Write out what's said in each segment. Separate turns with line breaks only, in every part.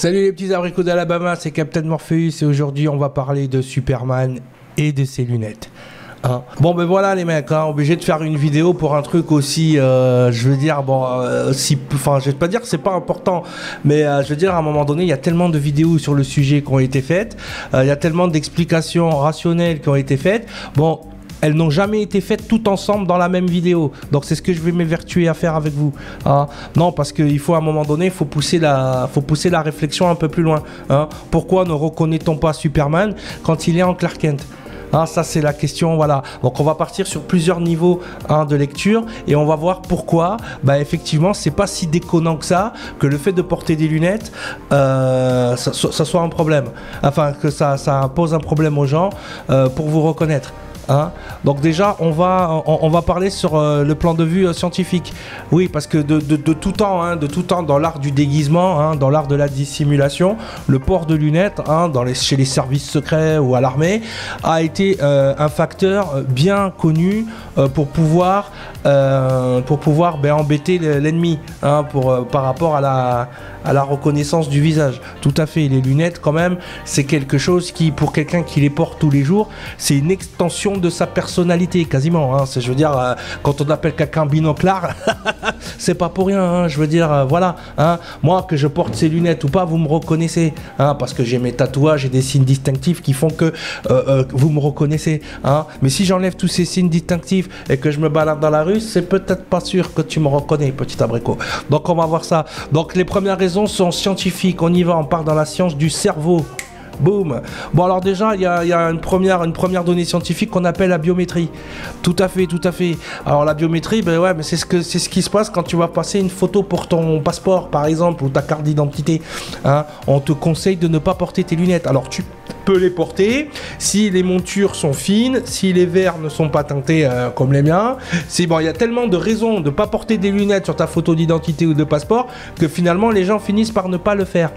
Salut les petits abricots d'Alabama, c'est Captain Morpheus et aujourd'hui on va parler de Superman et de ses lunettes. Hein. Bon ben voilà les mecs, hein, obligé de faire une vidéo pour un truc aussi, euh, je veux dire, bon, euh, si, enfin je vais pas dire que c'est pas important, mais euh, je veux dire à un moment donné il y a tellement de vidéos sur le sujet qui ont été faites, il y a tellement d'explications rationnelles qui ont été faites. Bon, elles n'ont jamais été faites toutes ensemble dans la même vidéo. Donc c'est ce que je vais m'évertuer à faire avec vous. Hein. Non, parce qu'il faut à un moment donné, il faut pousser la, réflexion un peu plus loin. Hein. Pourquoi ne reconnaît-on pas Superman quand il est en Clark Kent ah, ça c'est la question, voilà. Donc on va partir sur plusieurs niveaux de lecture et on va voir pourquoi, bah effectivement, c'est pas si déconnant que ça que le fait de porter des lunettes, euh, ça, soit un problème. Enfin, que ça, ça pose un problème aux gens euh, pour vous reconnaître. Hein. Donc déjà, on va, on, va parler sur euh, le plan de vue euh, scientifique. Oui, parce que de, tout temps, hein, de tout temps, dans l'art du déguisement, hein, dans l'art de la dissimulation, le port de lunettes, chez les services secrets ou à l'armée, a été euh, un facteur bien connu pour pouvoir, pour pouvoir ben, embêter l'ennemi, pour par rapport à la, reconnaissance du visage. Tout à fait. Les lunettes, quand même, c'est quelque chose qui, pour quelqu'un qui les porte tous les jours, c'est une extension de sa personnalité, quasiment. Hein. Je veux dire, euh, quand on appelle quelqu'un binoclard, c'est pas pour rien. Hein. Je veux dire, euh, voilà. Hein. Moi, que je porte ces lunettes ou pas, vous me reconnaissez. Parce que j'ai mes tatouages et des signes distinctifs qui font que euh, vous me reconnaissez. Mais si j'enlève tous ces signes distinctifs et que je me balade dans la rue, c'est peut-être pas sûr que tu me reconnais, petit abricot. Donc, on va voir ça. Donc, les premières raisons sont scientifiques. On y va, on part dans la science du cerveau. Boum. Bon alors déjà, il y a, une, première, donnée scientifique qu'on appelle la biométrie. Tout à fait, tout à fait. Alors la biométrie, ben ouais, mais c'est ce, que, c'est ce qui se passe quand tu vas passer une photo pour ton passeport, par exemple, ou ta carte d'identité. Hein. On te conseille de ne pas porter tes lunettes. Alors tu peux les porter si les montures sont fines, si les verres ne sont pas teintés euh, comme les miens. Bon, il y a tellement de raisons de ne pas porter des lunettes sur ta photo d'identité ou de passeport que finalement les gens finissent par ne pas le faire.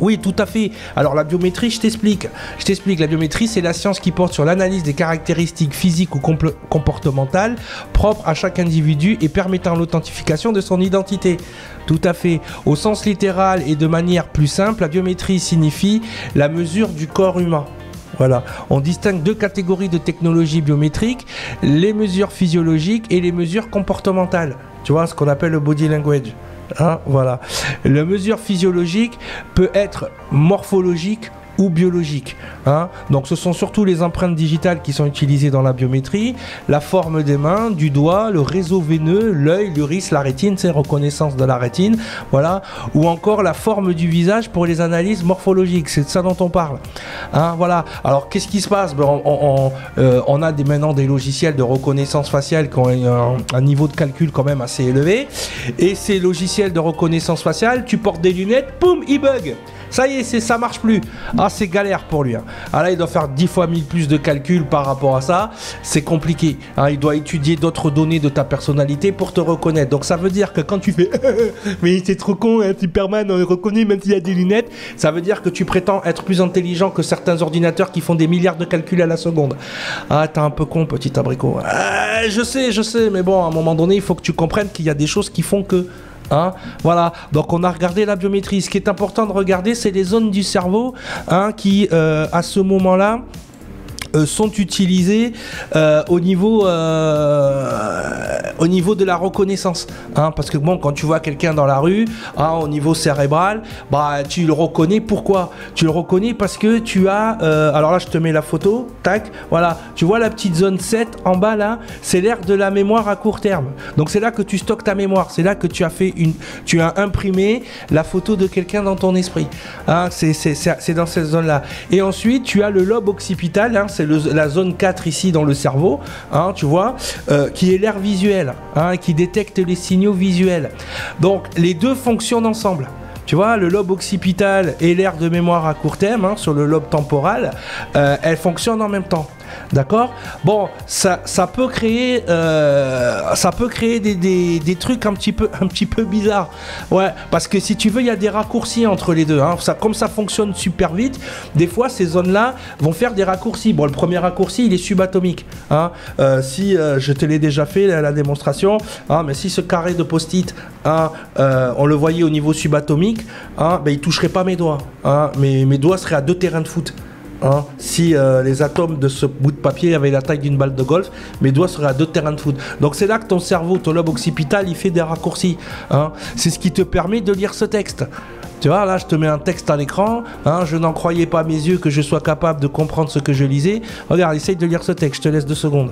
Oui, tout à fait. Alors la biométrie, je t'explique. Je t'explique. La biométrie, c'est la science qui porte sur l'analyse des caractéristiques physiques ou comportementales propres à chaque individu et permettant l'authentification de son identité. Tout à fait. Au sens littéral et de manière plus simple, la biométrie signifie la mesure du corps humain. Voilà. On distingue deux catégories de technologies biométriques, les mesures physiologiques et les mesures comportementales. Tu vois, ce qu'on appelle le body language. Hein, voilà. La mesure physiologique peut être morphologique ou biologique. Hein. Donc ce sont surtout les empreintes digitales qui sont utilisées dans la biométrie, la forme des mains, du doigt, le réseau veineux, l'œil, l'iris, la rétine, c'est reconnaissance de la rétine, voilà, ou encore la forme du visage pour les analyses morphologiques, c'est de ça dont on parle. Hein, voilà. Alors qu'est-ce qui se passe? Ben, euh, on, a des, maintenant des logiciels de reconnaissance faciale qui ont un, un niveau de calcul quand même assez élevé, et ces logiciels de reconnaissance faciale, tu portes des lunettes, poum, ils bug. Ça y est, ça marche plus. Ah, c'est galère pour lui. Hein. Ah là, il doit faire 10 fois 1000 plus de calculs par rapport à ça. C'est compliqué. Hein. Il doit étudier d'autres données de ta personnalité pour te reconnaître. Donc ça veut dire que quand tu fais mais c'est trop con, hein, Superman, on reconnaît même s'il a des lunettes, ça veut dire que tu prétends être plus intelligent que certains ordinateurs qui font des milliards de calculs à la seconde. Ah, t'es un peu con, petit abricot. Ah, je sais, je sais, mais bon, à un moment donné, il faut que tu comprennes qu'il y a des choses qui font que Hein, voilà, donc on a regardé la biométrie. Ce qui est important de regarder, c'est les zones du cerveau hein, qui, euh, à ce moment-là, sont utilisés euh, au niveau euh, au niveau de la reconnaissance hein, parce que bon quand tu vois quelqu'un dans la rue hein, au niveau cérébral bah tu le reconnais. Pourquoi? Tu le reconnais parce que tu as alors là je te mets la photo tac voilà. Tu vois la petite zone 7 en bas là? C'est l'air de la mémoire à court terme. Donc c'est là que tu stockes ta mémoire. C'est là que tu as fait une tu as imprimé la photo de quelqu'un dans ton esprit hein, c'est dans cette zone là et ensuite tu as le lobe occipital hein, la zone 4 ici dans le cerveau, hein, tu vois, euh, qui est l'air visuel, hein, qui détecte les signaux visuels. Donc les deux fonctionnent ensemble. Tu vois, le lobe occipital et l'air de mémoire à court terme hein, sur le lobe temporal, euh, elles fonctionnent en même temps. D'accord? Bon, ça, ça peut créer, euh, ça peut créer des, trucs un petit, peu, peu bizarres. Ouais, parce que si tu veux, il y a des raccourcis entre les deux. Hein. Ça, comme ça fonctionne super vite, des fois, ces zones-là vont faire des raccourcis. Bon, le premier raccourci, il est subatomique. Hein. Euh, si je te l'ai déjà fait, la, démonstration, hein, mais si ce carré de post-it, hein, on le voyait au niveau subatomique, hein, ben, il toucherait pas mes doigts. Hein, mes doigts seraient à deux terrains de foot. Hein. si euh, les atomes de ce bout de papier avaient la taille d'une balle de golf, mes doigts seraient à deux terrains de foot. Donc c'est là que ton cerveau, ton lobe occipital, il fait des raccourcis. C'est ce qui te permet de lire ce texte. Tu vois, là, je te mets un texte à l'écran. Je n'en croyais pas à mes yeux que je sois capable de comprendre ce que je lisais. Regarde, essaye de lire ce texte. Je te laisse deux secondes.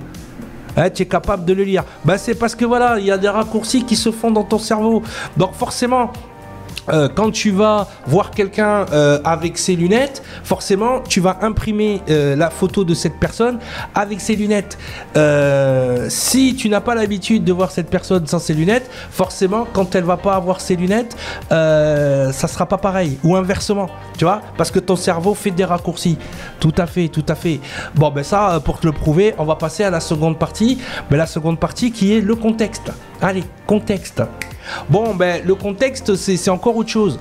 Tu es capable de le lire. Bah, c'est parce que voilà, il y a des raccourcis qui se font dans ton cerveau. Donc forcément, euh, quand tu vas voir quelqu'un euh, avec ses lunettes, forcément, tu vas imprimer euh, la photo de cette personne avec ses lunettes. si tu n'as pas l'habitude de voir cette personne sans ses lunettes, forcément, quand elle va pas avoir ses lunettes, ça sera pas pareil. Ou inversement, tu vois, parce que ton cerveau fait des raccourcis. Tout à fait, tout à fait. Bon, ben ça, pour te le prouver, on va passer à la seconde partie. Ben, la seconde partie qui est le contexte. Allez, contexte. Bon, ben, le contexte, c'est encore autre chose.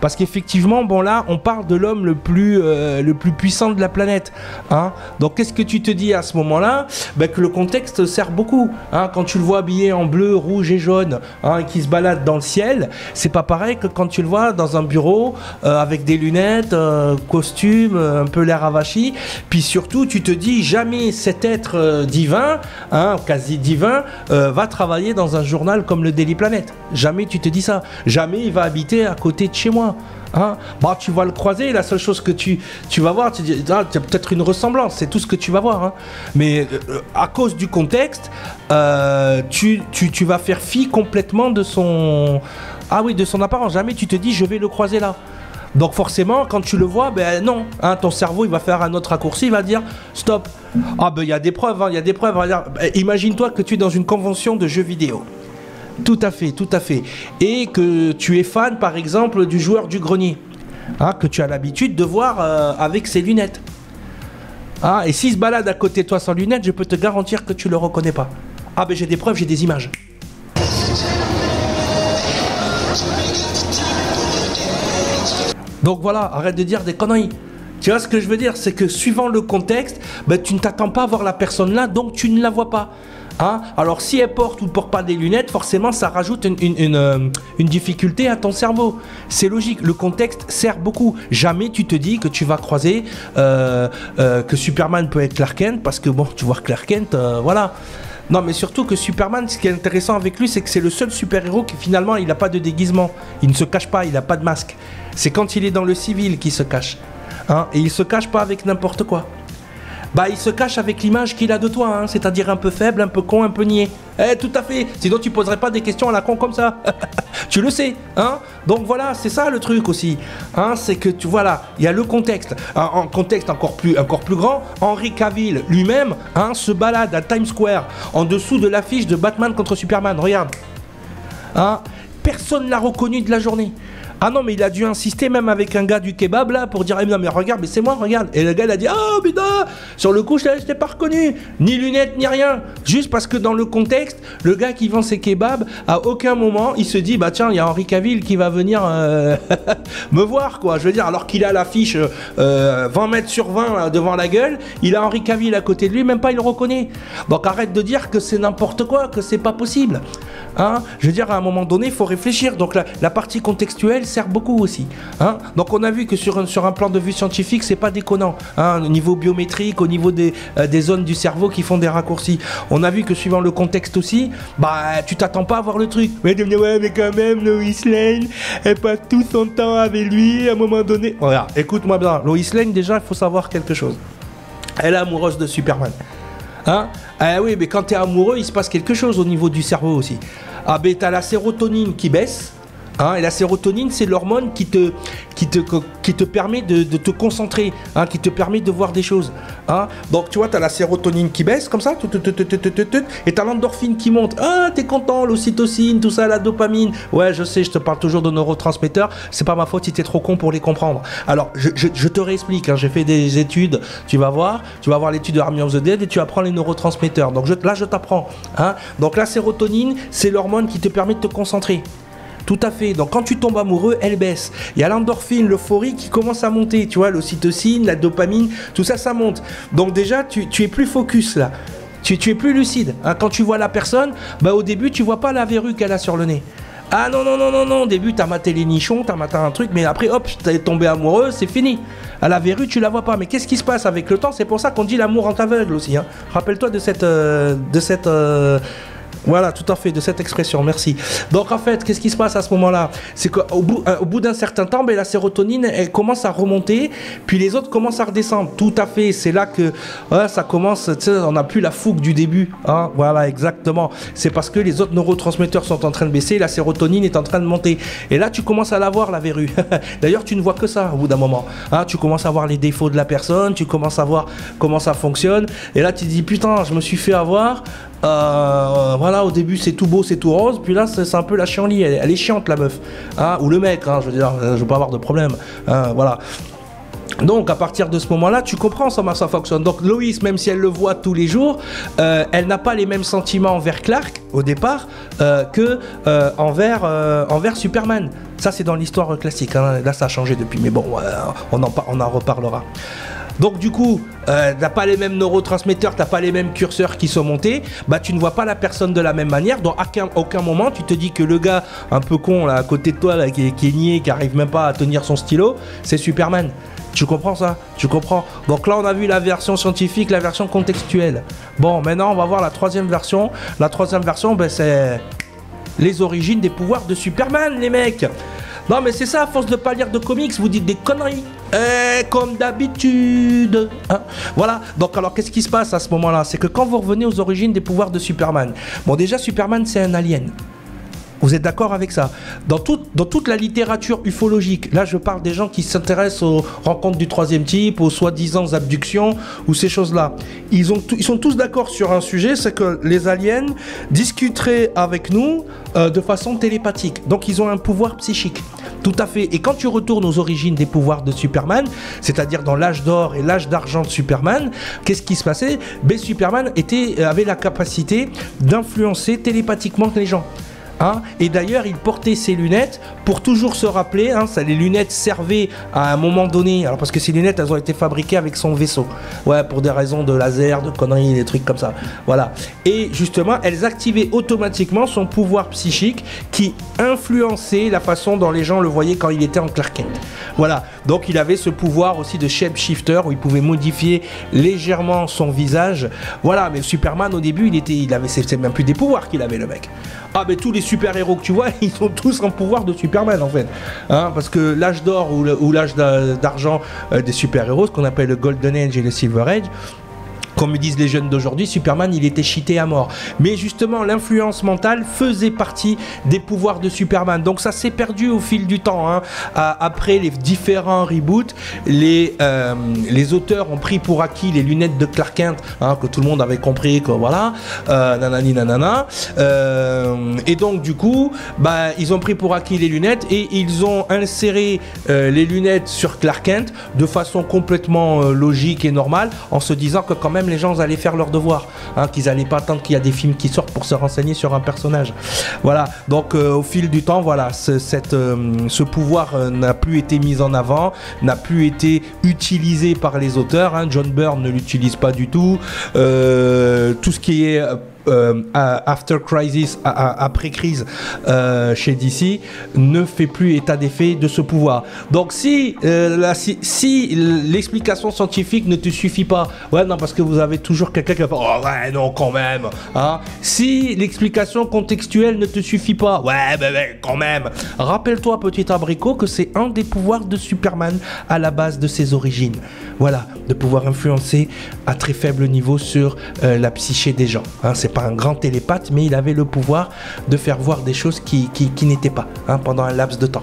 Parce qu'effectivement, bon là, on parle de l'homme le plus euh, le plus puissant de la planète. Hein Donc, qu'est-ce que tu te dis à ce moment-là? Ben, Que le contexte sert beaucoup. Hein quand tu le vois habillé en bleu, rouge et jaune, hein, qui se balade dans le ciel, c'est pas pareil que quand tu le vois dans un bureau euh, avec des lunettes, euh, costume, un peu l'air avachi. Puis surtout, tu te dis jamais cet être divin, hein, quasi divin, va travailler dans un journal comme le Daily Planet. Jamais tu te dis ça. Jamais il va habiter à côté de chez moi. Hein bah, tu vas le croiser, la seule chose que tu, tu vas voir, tu dis, ah, as peut-être une ressemblance, c'est tout ce que tu vas voir. Hein. Mais euh, à cause du contexte, euh, tu, tu, tu, vas faire fi complètement de son. Ah oui, de son apparence. Jamais tu te dis, je vais le croiser là. Donc forcément, quand tu le vois, ben non, hein, ton cerveau il va faire un autre raccourci, il va dire stop. Ah ben il y a des preuves, hein, il y a des preuves. Ben, imagine-toi que tu es dans une convention de jeux vidéo. Tout à fait, tout à fait. Et que tu es fan, par exemple, du joueur du grenier, hein, que tu as l'habitude de voir euh, avec ses lunettes. Ah, et s'il se balade à côté de toi sans lunettes, je peux te garantir que tu le reconnais pas. Ah, ben j'ai des preuves, j'ai des images. Donc voilà, arrête de dire des conneries. Tu vois ce que je veux dire? C'est que suivant le contexte, ben, tu ne t'attends pas à voir la personne là, donc tu ne la vois pas. Hein Alors si elle porte ou ne porte pas des lunettes, forcément ça rajoute une, euh, difficulté à ton cerveau. C'est logique, le contexte sert beaucoup. Jamais tu te dis que tu vas croiser euh, euh, que Superman peut être Clark Kent, parce que bon, tu vois Clark Kent, voilà. Non, mais surtout que Superman, ce qui est intéressant avec lui, c'est que c'est le seul super-héros qui finalement, il n'a pas de déguisement. Il ne se cache pas, il n'a pas de masque. C'est quand il est dans le civil qu'il se cache. Hein Et il se cache pas avec n'importe quoi bah il se cache avec l'image qu'il a de toi, hein, c'est-à-dire un peu faible, un peu con, un peu niais. Eh, tout à fait. Sinon, tu poserais pas des questions à la con comme ça. tu le sais, hein. Donc voilà, c'est ça le truc aussi, hein. C'est que tu vois là, il y a le contexte, un, contexte encore plus, encore plus grand. Henry Cavill lui-même, hein, se balade à Times Square en dessous de l'affiche de Batman contre Superman. Regarde, hein. Personne l'a reconnu de la journée. Ah non, mais il a dû insister même avec un gars du kebab là pour dire eh, non, mais regarde, mais c'est moi, regarde. Et le gars il a dit oh putain, sur le coup, je t'ai pas reconnu, ni lunettes, ni rien. Juste parce que dans le contexte, le gars qui vend ses kebabs, à aucun moment il se dit bah tiens, il y a Henri Cavill qui va venir euh, me voir quoi. Je veux dire, alors qu'il a l'affiche 20 euh, mètres sur 20 devant la gueule, il a Henri Cavill à côté de lui, même pas il le reconnaît. Donc arrête de dire que c'est n'importe quoi, que c'est pas possible. Hein je veux dire, à un moment donné, il faut réfléchir. Donc la, partie contextuelle sert beaucoup aussi. Hein Donc on a vu que sur un, sur un plan de vue scientifique, c'est pas déconnant. Hein au niveau biométrique, au niveau des, euh, des zones du cerveau qui font des raccourcis. On a vu que suivant le contexte aussi, bah tu t'attends pas à voir le truc. Mais, ouais, mais quand même, Lois Lane, elle passe tout son temps avec lui à un moment donné. Voilà, écoute-moi bien. Lois Lane, déjà, il faut savoir quelque chose. Elle est amoureuse de Superman. Hein Ah oui, mais quand tu es amoureux, il se passe quelque chose au niveau du cerveau aussi. Ah ben t'as la sérotonine qui baisse, Hein, et la sérotonine, c'est l'hormone qui te, qui, te, qui te permet de, te concentrer, hein, qui te permet de voir des choses. Hein. Donc tu vois, tu as la sérotonine qui baisse comme ça, et tu as l'endorphine qui monte. Ah, t'es content, l'ocytocine, tout ça, la dopamine. Ouais, je sais, je te parle toujours de neurotransmetteurs. C'est pas ma faute si t'es trop con pour les comprendre. Alors, je, te réexplique. J'ai fait des études, tu vas voir. Tu vas voir l'étude de Army of the Dead et tu apprends les neurotransmetteurs. Donc là, je t'apprends. Donc la sérotonine, c'est l'hormone qui te permet de te concentrer. Tout à fait. Donc quand tu tombes amoureux, elle baisse. Il y a l'endorphine, l'euphorie qui commence à monter. Tu vois, l'ocytocine, la dopamine, tout ça, ça monte. Donc déjà, tu, es plus focus là. Tu, es plus lucide. Hein. quand tu vois la personne, bah, au début, tu vois pas la verrue qu'elle a sur le nez. Ah non, non, non, non, non, au début, t'as maté les nichons, t'as maté un truc, mais après, hop, t'es tombé amoureux, c'est fini. À la verrue, tu la vois pas. Mais qu'est-ce qui se passe avec le temps? C'est pour ça qu'on dit l'amour en aveugle aussi. Hein. Rappelle-toi de cette. euh, de cette euh, voilà, tout à fait, de cette expression, merci. Donc en fait, qu'est-ce qui se passe à ce moment-là? C'est qu'au bout, euh, bout d'un certain temps, ben, la sérotonine, elle commence à remonter, puis les autres commencent à redescendre. Tout à fait, c'est là que ouais, ça commence, on n'a plus la fougue du début. Hein, voilà, exactement. C'est parce que les autres neurotransmetteurs sont en train de baisser, la sérotonine est en train de monter. Et là, tu commences à la voir, la verrue. D'ailleurs, tu ne vois que ça au bout d'un moment. Hein, tu commences à voir les défauts de la personne, tu commences à voir comment ça fonctionne. Et là, tu te dis, putain, je me suis fait avoir. Euh, voilà, au début c'est tout beau, c'est tout rose, puis là c'est un peu la chienlit, elle, elle est chiante la meuf, hein, ou le mec, hein, je veux dire, euh, je veux pas avoir de problème, hein, voilà. Donc à partir de ce moment-là, tu comprends comment ça fonctionne. Donc Loïs, même si elle le voit tous les jours, euh, elle n'a pas les mêmes sentiments envers Clark au départ euh, que envers, envers Superman. Ça c'est dans l'histoire classique. Là ça a changé depuis, mais bon, on, on en reparlera. Donc du coup, euh, t'as pas les mêmes neurotransmetteurs, t'as pas les mêmes curseurs qui sont montés, bah tu ne vois pas la personne de la même manière. Dans aucun, aucun moment, tu te dis que le gars un peu con là à côté de toi qui, est, niais, qui arrive même pas à tenir son stylo, c'est Superman. Tu comprends ça? Tu comprends? Donc là, on a vu la version scientifique, la version contextuelle. Bon, maintenant, on va voir la troisième version. La troisième version, ben, c'est les origines des pouvoirs de Superman, les mecs. Non, mais c'est ça, à force de pas lire de comics, vous dites des conneries. Eh, comme d'habitude. Hein voilà. Donc, alors, qu'est-ce qui se passe à ce moment-là? C'est que quand vous revenez aux origines des pouvoirs de Superman, bon, déjà, Superman, c'est un alien. Vous êtes d'accord avec ça? Dans, dans toute la littérature ufologique, là je parle des gens qui s'intéressent aux rencontres du troisième type, aux soi-disant abductions ou ces choses-là. Ils, ils sont tous d'accord sur un sujet, c'est que les aliens discuteraient avec nous euh, de façon télépathique. Donc ils ont un pouvoir psychique. Tout à fait. Et quand tu retournes aux origines des pouvoirs de Superman, c'est-à-dire dans l'âge d'or et l'âge d'argent de Superman, qu'est-ce qui se passait? Ben, Superman était, avait la capacité d'influencer télépathiquement les gens. Hein et d'ailleurs, il portait ses lunettes pour toujours se rappeler. Hein, ça, les lunettes servaient à un moment donné. Alors parce que ces lunettes, elles ont été fabriquées avec son vaisseau. Ouais, pour des raisons de laser, de conneries, des trucs comme ça. Voilà. Et justement, elles activaient automatiquement son pouvoir psychique qui influençait la façon dont les gens le voyaient quand il était en Clark Kent. Voilà. Donc il avait ce pouvoir aussi de shapeshifter où il pouvait modifier légèrement son visage. Voilà. Mais Superman au début, il était, il avait, c'est même plus des pouvoirs qu'il avait le mec. Ah mais tous les super-héros que tu vois, ils ont tous un pouvoir de Superman en fait. Hein, parce que l'âge d'or ou l'âge d'a- d'argent euh, des super-héros, ce qu'on appelle le Golden Age et le Silver Age, comme me disent les jeunes d'aujourd'hui, Superman, il était cheaté à mort. Mais justement, l'influence mentale faisait partie des pouvoirs de Superman. Donc ça s'est perdu au fil du temps. hein. Après les différents reboots, les, euh, les auteurs ont pris pour acquis les lunettes de Clark Kent, hein, que tout le monde avait compris, que voilà, euh, nanani nanana. Euh, et donc du coup, bah, ils ont pris pour acquis les lunettes et ils ont inséré les lunettes sur Clark Kent de façon complètement logique et normale, en se disant que quand même les gens allaient faire leur devoir, hein, qu'ils allaient pas attendre qu'il y a des films qui sortent pour se renseigner sur un personnage. Voilà. Donc euh, au fil du temps, voilà, ce, euh, pouvoir euh, n'a plus été mis en avant, n'a plus été utilisé par les auteurs. hein. John Byrne ne l'utilise pas du tout. Tout ce qui est after crisis, après crise euh, chez DC, ne fait plus état d'effet de ce pouvoir. Donc si, euh, si, si l'explication scientifique ne te suffit pas, ouais non parce que vous avez toujours quelqu'un qui va oh ouais non quand même, hein. Si l'explication contextuelle ne te suffit pas, ouais ben ben, quand même. Rappelle-toi petit abricot que c'est un des pouvoirs de Superman à la base de ses origines. Voilà, de pouvoir influencer à très faible niveau sur euh, la psyché des gens. Hein, c'est pas un grand télépathe, mais il avait le pouvoir de faire voir des choses qui, n'étaient pas hein, pendant un laps de temps.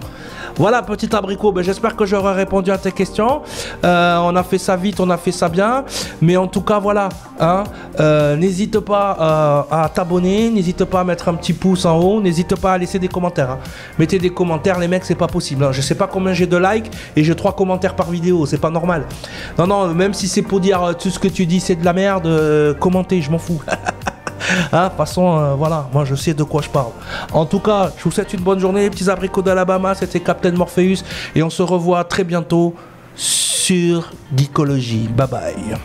Voilà, petit abricot, ben, j'espère que j'aurai répondu à tes questions. Euh, on a fait ça vite, on a fait ça bien. Mais en tout cas, voilà. hein, euh, n'hésite pas euh, à t'abonner, n'hésite pas à mettre un petit pouce en haut, n'hésite pas à laisser des commentaires. hein. Mettez des commentaires, les mecs, c'est pas possible. Je sais pas combien j'ai de likes et j'ai trois commentaires par vidéo, c'est pas normal. Non, non, même si c'est pour dire tout ce que tu dis, c'est de la merde, commentez, je m'en fous. Hein, de façon, euh, voilà, moi je sais de quoi je parle. En tout cas, je vous souhaite une bonne journée, les petits abricots d'Alabama. C'était Captain Morpheus et on se revoit très bientôt sur Geekology. Bye bye.